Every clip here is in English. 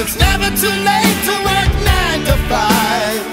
it's never too late to work nine to five.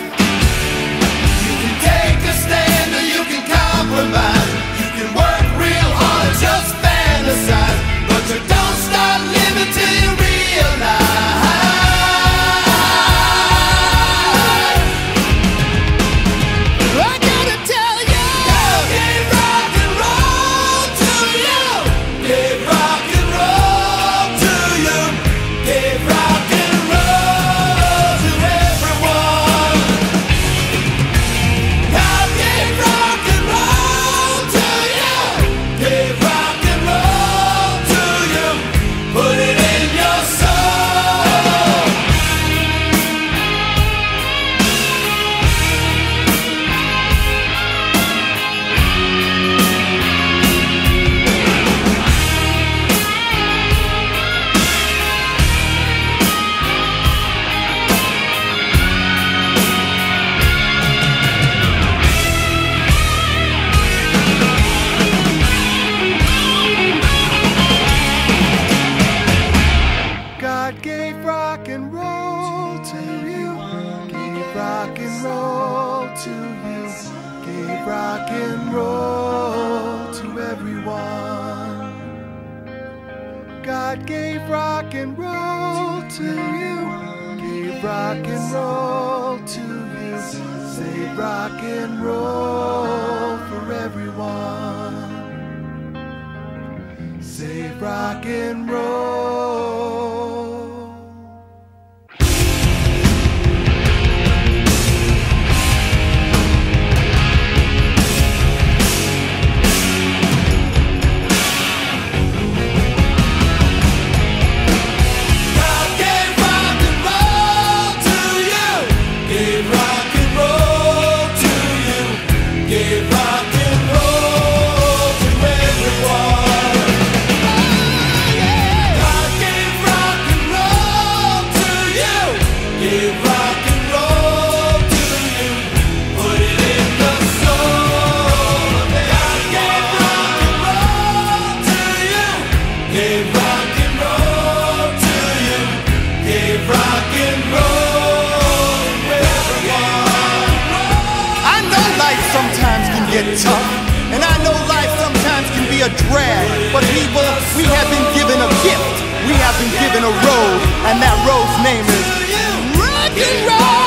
Rock and roll to you. Gave rock and roll to everyone. God gave rock and roll to you. Gave rock and roll to you. Save rock and roll for everyone. Save rock and roll. Tough, and I know life sometimes can be a drag. But people, we have been given a gift. We have been given a road, and that road's name is rock and roll.